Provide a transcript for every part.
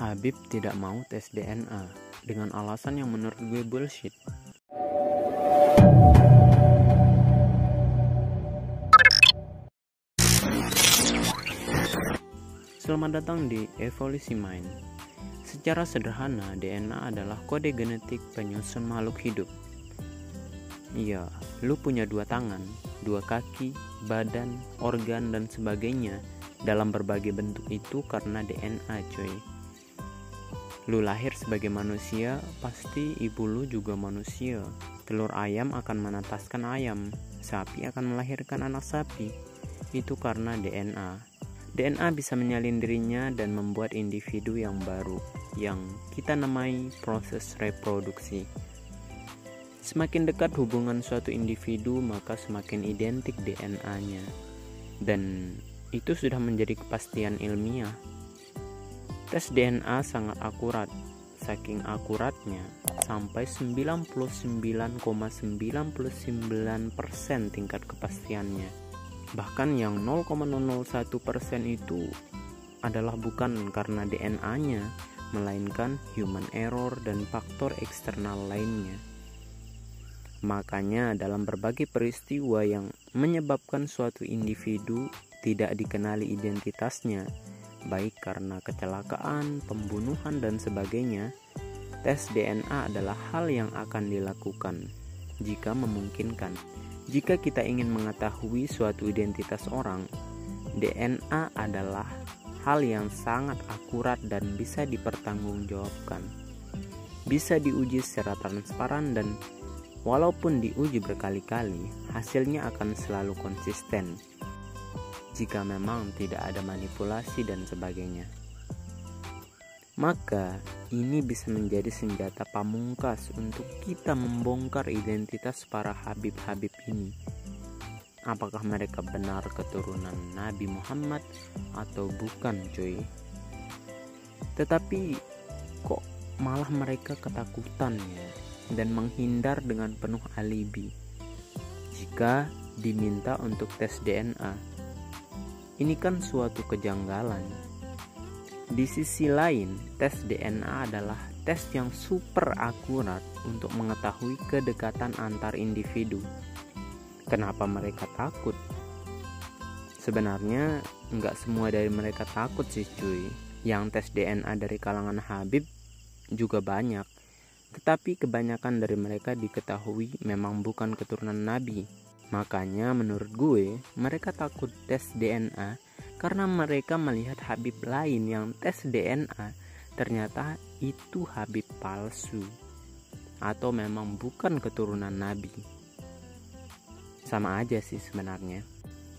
Habib tidak mau tes DNA dengan alasan yang menurut gue bullshit. Selamat datang di Evolusi Mind. Secara sederhana, DNA adalah kode genetik penyusun makhluk hidup. Iya, lu punya dua tangan, dua kaki, badan, organ, dan sebagainya dalam berbagai bentuk itu karena DNA, coy. Lu lahir sebagai manusia, pasti ibu lu juga manusia. Telur ayam akan menetaskan ayam, sapi akan melahirkan anak sapi. Itu karena DNA. DNA bisa menyalin dirinya dan membuat individu yang baru, yang kita namai proses reproduksi. Semakin dekat hubungan suatu individu, maka semakin identik DNA-nya, dan itu sudah menjadi kepastian ilmiah. Tes DNA sangat akurat, saking akuratnya sampai 99,99% ,99 tingkat kepastiannya. Bahkan yang 0,001% itu adalah bukan karena DNA-nya, melainkan human error dan faktor eksternal lainnya. Makanya dalam berbagai peristiwa yang menyebabkan suatu individu tidak dikenali identitasnya, baik karena kecelakaan, pembunuhan, dan sebagainya, tes DNA adalah hal yang akan dilakukan jika memungkinkan. Jika kita ingin mengetahui suatu identitas orang, DNA adalah hal yang sangat akurat dan bisa dipertanggungjawabkan. Bisa diuji secara transparan dan walaupun diuji berkali-kali, hasilnya akan selalu konsisten jika memang tidak ada manipulasi dan sebagainya. Maka, ini bisa menjadi senjata pamungkas untuk kita membongkar identitas para habib-habib ini. Apakah mereka benar keturunan Nabi Muhammad atau bukan, cuy? Tetapi kok malah mereka ketakutan ya dan menghindar dengan penuh alibi jika diminta untuk tes DNA ini kan suatu kejanggalan. Di sisi lain, tes DNA adalah tes yang super akurat untuk mengetahui kedekatan antar individu. Kenapa mereka takut? Sebenarnya nggak semua dari mereka takut sih cuy. Yang tes DNA dari kalangan Habib juga banyak. Tetapi kebanyakan dari mereka diketahui memang bukan keturunan Nabi Makanya menurut gue mereka takut tes DNA karena mereka melihat Habib lain yang tes DNA ternyata itu Habib palsu atau memang bukan keturunan Nabi. Sama aja sih sebenarnya.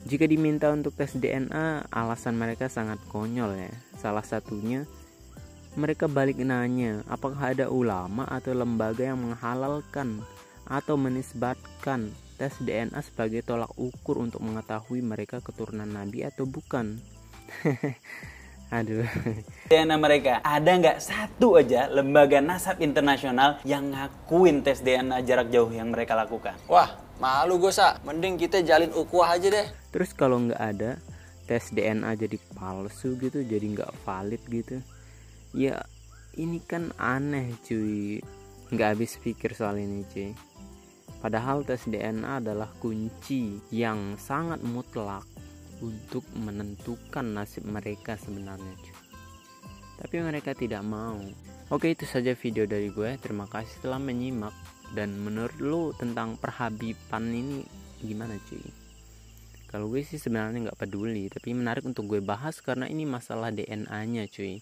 Jika diminta untuk tes DNA, alasan mereka sangat konyol ya. Salah satunya mereka balik nanya apakah ada ulama atau lembaga yang menghalalkan atau menisbatkan tes DNA sebagai tolak ukur untuk mengetahui mereka keturunan nabi atau bukan. Aduh. DNA mereka ada nggak satu aja lembaga nasab internasional yang ngakuin tes DNA jarak jauh yang mereka lakukan? Wah, malu gue sa. Mending kita jalin ukuah aja deh. Terus kalau nggak ada tes DNA jadi palsu gitu, jadi nggak valid gitu. Ya ini kan aneh cuy. Nggak habis pikir soal ini cuy. Padahal tes DNA adalah kunci yang sangat mutlak untuk menentukan nasib mereka sebenarnya. Tapi mereka tidak mau. Oke itu saja video dari gue. Terima kasih telah menyimak. Dan menurut lo tentang perhabiban ini gimana cuy? Kalau gue sih sebenarnya nggak peduli, tapi menarik untuk gue bahas karena ini masalah DNA-nya cuy.